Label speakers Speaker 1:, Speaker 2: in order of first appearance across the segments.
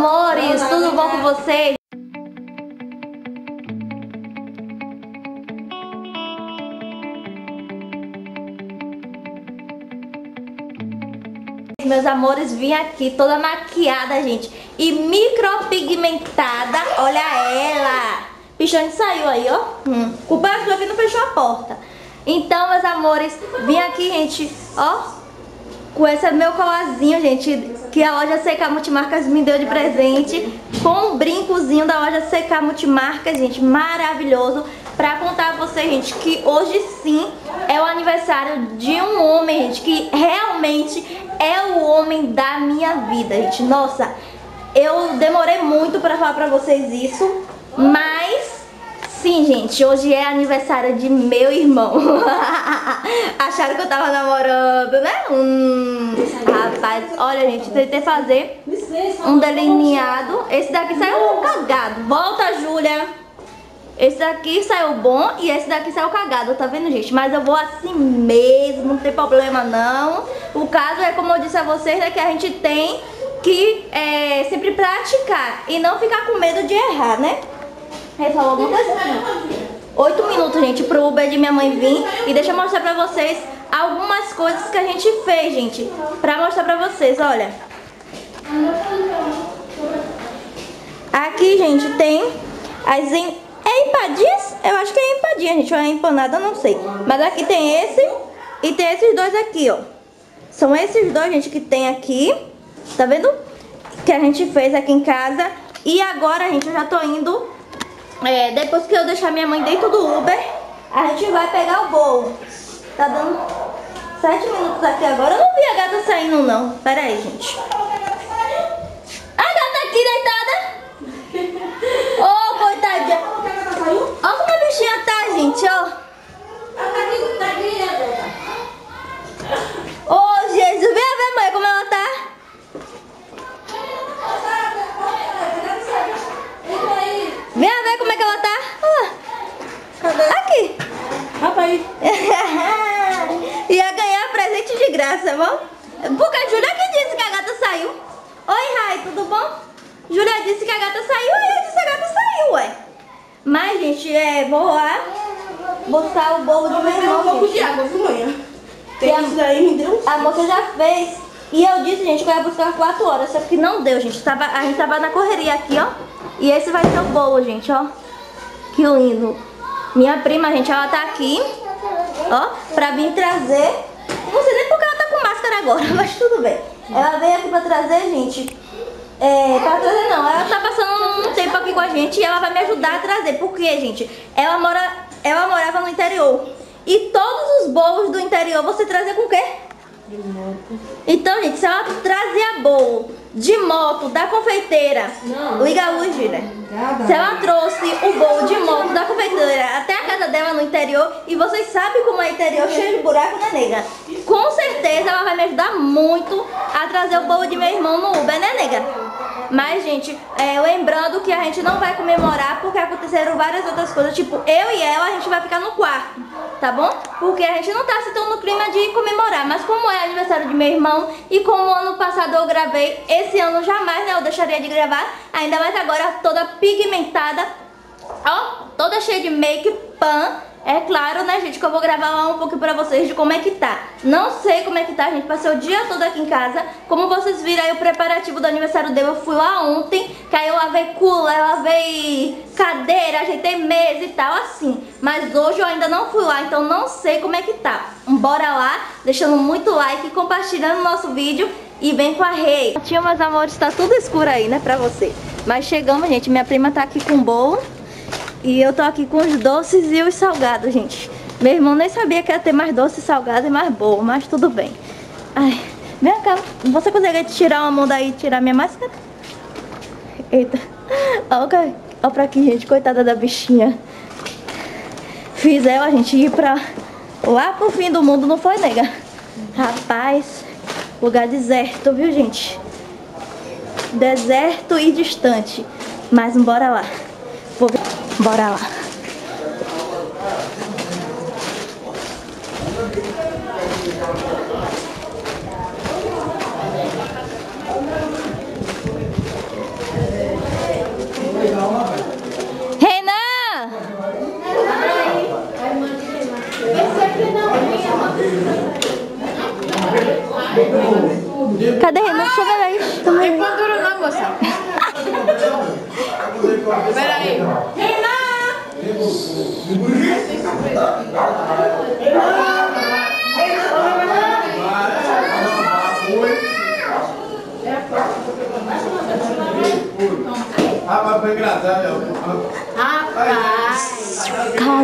Speaker 1: amorzinhos, tudo bom com vocês? Meus amores, vim aqui toda maquiada, gente, e micropigmentada, olha ela. Pichante saiu aí, ó. Hum. O básico aqui não fechou a porta. Então, meus amores, vim aqui, gente, ó, com esse meu colarzinho, gente, que a loja CK Multimarcas me deu de presente, com um brincozinho da loja CK Multimarcas, gente, maravilhoso, pra contar a vocês, gente, que hoje sim é o aniversário de um homem, gente, que realmente é o homem da minha vida, gente. Nossa, eu demorei muito pra falar pra vocês isso, mas Sim, gente, hoje é aniversário de meu irmão. Acharam que eu tava namorando, né? Hum, rapaz, olha, gente, tentei fazer um delineado. Esse daqui saiu cagado. Volta, Júlia. Esse daqui saiu bom e esse daqui saiu cagado, tá vendo, gente? Mas eu vou assim mesmo, não tem problema não. O caso é, como eu disse a vocês, né, que a gente tem que é, sempre praticar e não ficar com medo de errar, né? Ele falou alguma coisa? Oito minutos, gente, pro Uber de minha mãe vir. E deixa eu mostrar pra vocês algumas coisas que a gente fez, gente. Pra mostrar pra vocês, olha. Aqui, gente, tem as em... É empadinhas? Eu acho que é empadinha, gente. Ou é empanada, não sei. Mas aqui tem esse e tem esses dois aqui, ó. São esses dois, gente, que tem aqui. Tá vendo? Que a gente fez aqui em casa. E agora, gente, eu já tô indo é, depois que eu deixar minha mãe dentro do Uber, a gente vai pegar o bolo. Tá dando sete minutos aqui agora. Eu não vi a gata saindo, não. Pera aí, gente. A gata aqui deitada. Ô, oh, coitadinha. Olha como a bichinha tá, gente, ó. Ô, oh, Jesus, vem ver, mãe, como ela tá. Vem ver como é que ela tá. Cadê? Aqui.
Speaker 2: Rapaz.
Speaker 1: Ia ganhar presente de graça, bom? Porque a Júlia que disse que a gata saiu. Oi, Rai, tudo bom? Júlia disse que a gata saiu e eu disse que a gata saiu, ué. Mas, gente, é, vou lá buscar o bolo de meu irmão,
Speaker 2: um pouco de água, viu, mãe? Tem isso daí, me deu
Speaker 1: A moça já fez. E eu disse, gente, que eu ia buscar 4 horas, só que não deu, gente. Tava, a gente tava na correria aqui, ó. E esse vai ser o bolo, gente, ó. Que lindo. Minha prima, gente, ela tá aqui, ó, pra vir trazer. Não sei nem porque ela tá com máscara agora, mas tudo bem. Ela veio aqui pra trazer, gente. É, pra trazer não, ela tá passando um tempo aqui com a gente e ela vai me ajudar a trazer. Porque, gente, ela, mora, ela morava no interior. E todos os bolos do interior você trazia com o quê? Então, gente, se ela trazia bolo de moto da confeiteira,
Speaker 2: Não.
Speaker 1: liga a luz, Gira. Se ela trouxe o bolo de moto da confeiteira até a casa dela no interior, e vocês sabem como é interior cheio de buraco, né, nega? Com certeza ela vai me ajudar muito a trazer o bolo de meu irmão no Uber, né, nega? Mas, gente, é, lembrando que a gente não vai comemorar porque aconteceram várias outras coisas. Tipo, eu e ela, a gente vai ficar no quarto, tá bom? Porque a gente não tá tão no clima de comemorar. Mas como é aniversário de meu irmão e como ano passado eu gravei, esse ano jamais, né, eu deixaria de gravar. Ainda mais agora toda pigmentada, ó, toda cheia de make, pan. É claro, né, gente, que eu vou gravar um pouco pra vocês de como é que tá. Não sei como é que tá, gente. Passei o dia todo aqui em casa. Como vocês viram aí o preparativo do aniversário dele, eu fui lá ontem. Que aí eu lavei cula, eu lavei cadeira, ajeitei mesa e tal, assim. Mas hoje eu ainda não fui lá, então não sei como é que tá. Bora lá, deixando muito like, compartilhando o nosso vídeo e vem com a rei. Tinha, meus amores, tá tudo escuro aí, né, pra você. Mas chegamos, gente. Minha prima tá aqui com o bolo. E eu tô aqui com os doces e os salgados, gente. Meu irmão nem sabia que ia ter mais doce, salgado e mais bolo, mas tudo bem. Ai, vem cá, você consegue tirar uma mão daí e tirar minha máscara? Eita, olha, olha pra aqui, gente, coitada da bichinha. Fiz ela, gente, ir pra lá pro fim do mundo, não foi, nega? Rapaz, lugar deserto, viu, gente? Deserto e distante. Mas bora lá. Vou ver. Bora lá. Cadê Renan? Deixa eu ver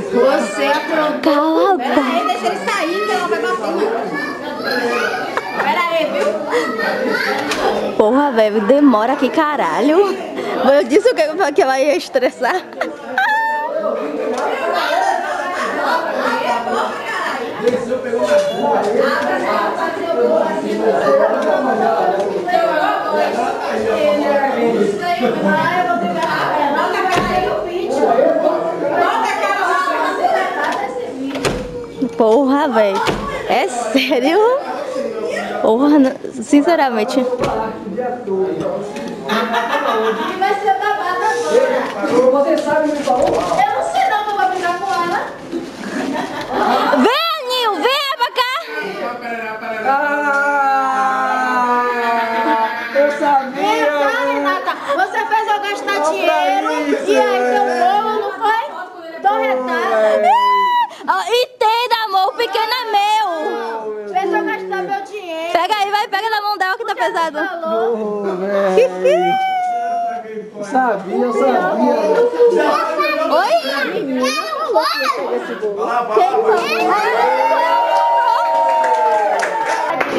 Speaker 3: você aprontou.
Speaker 1: cala a
Speaker 3: Pera
Speaker 1: boca.
Speaker 3: aí, deixa ele sair que ela vai bater. Pera aí, viu?
Speaker 1: Porra, velho, demora que caralho. Eu disse o que que ela ia estressar. Porra, velho. É sério? Porra, não- sinceramente.
Speaker 3: Vai ser babada agora.
Speaker 4: Você sabe me falou?
Speaker 3: Eu não sei não que eu vou brigar com ela.
Speaker 1: Vem, Nil, vem pra cá.
Speaker 4: Ah, eu sabia.
Speaker 3: Renata. Você fez eu gastar dinheiro e aí deu
Speaker 4: é.
Speaker 3: bolo, não foi? Tô retada.
Speaker 1: Ó, Entenda, amor, o pequeno é meu.
Speaker 3: Fez eu gastar meu dinheiro.
Speaker 1: Pega aí, vai, pega na mão dela que tá pesado.
Speaker 3: Falou.
Speaker 4: Oh, velho. Eu sabia, eu sabia.
Speaker 1: Oi?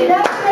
Speaker 1: Muitos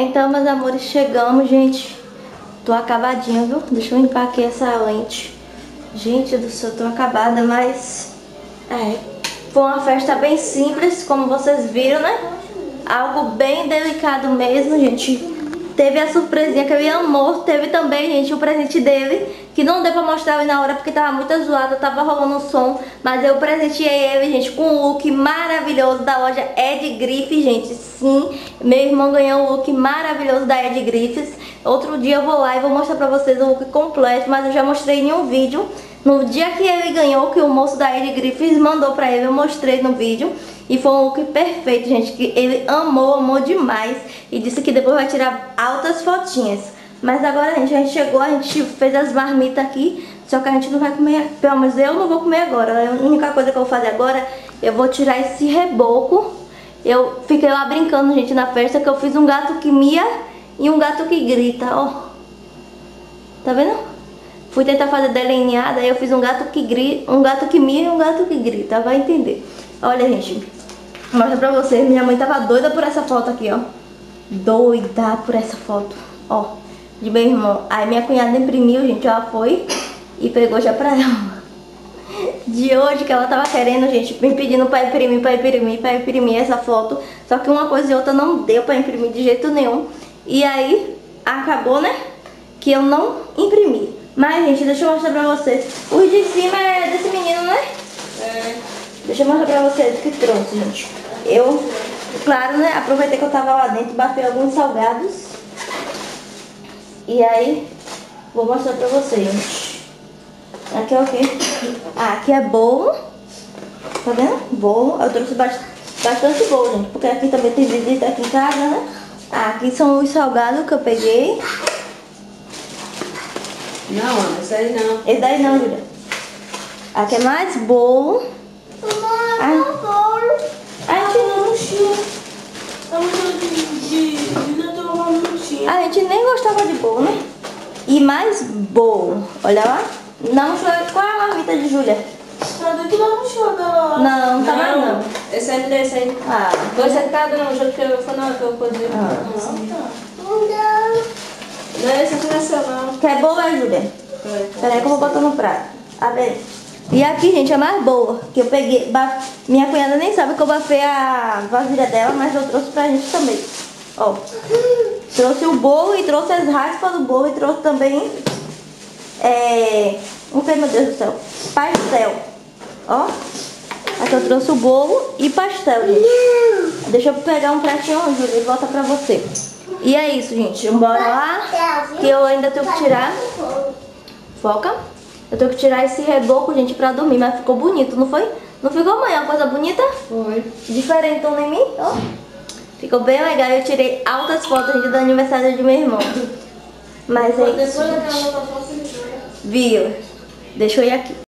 Speaker 1: Então, meus amores, chegamos, gente. Tô acabadinha, viu? Deixa eu limpar aqui essa lente. Gente do céu, tô acabada, mas... É, foi uma festa bem simples, como vocês viram, né? Algo bem delicado mesmo, gente. Teve a surpresinha que ele amou. Teve também, gente, o presente dele. Que não deu pra mostrar na hora porque tava muito zoado, tava rolando um som. Mas eu presenteei ele, gente, com um look maravilhoso da loja Ed Griffith, gente. Sim, meu irmão ganhou um look maravilhoso da Ed Griffiths. Outro dia eu vou lá e vou mostrar pra vocês o look completo. Mas eu já mostrei em um vídeo. No dia que ele ganhou, que o moço da Ed Griffiths mandou pra ele, eu mostrei no vídeo. E foi um look perfeito, gente, que ele amou, amou demais. E disse que depois vai tirar altas fotinhas. Mas agora, gente, a gente chegou, a gente fez as marmitas aqui. Só que a gente não vai comer, pelo menos eu não vou comer agora. A única coisa que eu vou fazer agora, eu vou tirar esse reboco. Eu fiquei lá brincando, gente, na festa, que eu fiz um gato que mia e um gato que grita, ó. Tá vendo? Fui tentar fazer delineada, aí eu fiz um gato que grita, um gato que mia e um gato que grita, vai entender. Olha, gente, mostra pra vocês, minha mãe tava doida por essa foto aqui, ó. Doida por essa foto, ó, de meu irmão. Aí minha cunhada imprimiu, gente, ela foi e pegou já pra ela. De hoje que ela tava querendo, gente, me pedindo pra imprimir, pra imprimir, pra imprimir essa foto. Só que uma coisa e outra não deu pra imprimir de jeito nenhum. E aí, acabou, né? que eu não imprimi. Mas, gente, deixa eu mostrar pra vocês. O de cima é desse menino, né?
Speaker 3: É.
Speaker 1: Deixa eu mostrar pra vocês o que trouxe, gente. Eu, claro, né? Aproveitei que eu tava lá dentro, bati alguns salgados. E aí, vou mostrar pra vocês. Aqui é o quê? Ah, aqui é bolo. Tá vendo? Bolo. Eu trouxe bast- bastante bolo, gente. Porque aqui também tem visita aqui em casa, né? Ah, aqui são os salgados que eu peguei.
Speaker 3: Não, Ana, isso aí não.
Speaker 1: Esse daí não, Júlia. Aqui é mais bolo. A gente não A gente nem gostava de bolo, né? E mais bolo. Olha lá. Não, foi- qual é a marmita de Júlia? Não, não tá mais não.
Speaker 3: Esse aí me desse aí.
Speaker 1: Ah,
Speaker 3: Dois recados não, já que eu falei, não, que eu vou fazer.
Speaker 1: Ah.
Speaker 3: Não é esse aqui não é seu, não.
Speaker 1: quer bolo, é, Júlia? Peraí que eu vou botar no prato. Abre aí. E aqui, gente, é mais boa. Que eu peguei. ba- Minha cunhada nem sabe que eu bafei a vasilha dela, mas eu trouxe pra gente também. Ó. Trouxe o bolo e trouxe as raspas do bolo e trouxe também. É. O que, meu Deus do céu? Pastel. Ó. Aqui eu trouxe o bolo e pastel, gente. Deixa eu pegar um pratinho, Júlia, e volta pra você. E é isso, gente. Bora lá. Que eu ainda tenho que tirar. Foca. Eu tenho que tirar esse reboco, gente, pra dormir. Mas ficou bonito, não foi? Não ficou, mãe? Uma coisa bonita?
Speaker 3: Foi.
Speaker 1: Diferentão em mim, ó. Ficou bem legal. Eu tirei altas fotos, gente, do aniversário de meu irmão. Mas é isso.
Speaker 3: Depois.
Speaker 1: Viu? Deixa eu ir aqui.